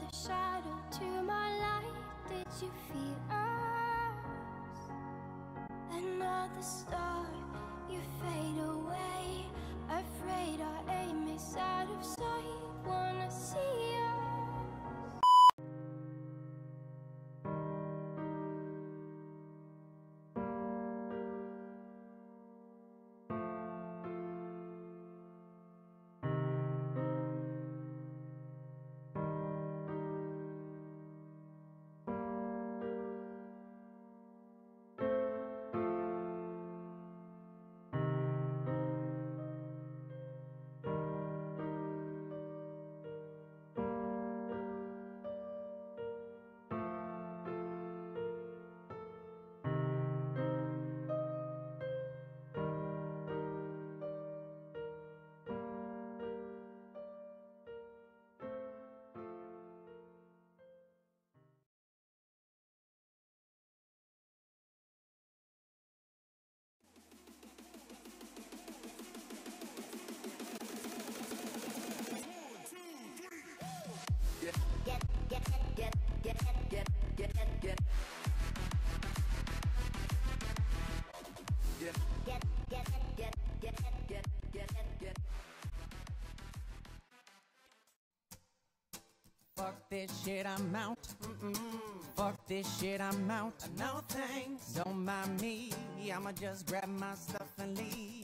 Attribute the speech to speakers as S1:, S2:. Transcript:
S1: your shadow to my light. Did you feel us? Another star, you fade away.
S2: Fuck this shit, I'm out. Mm-mm. Fuck this shit, I'm out. No thanks. Don't mind me. I'ma just grab my stuff and leave.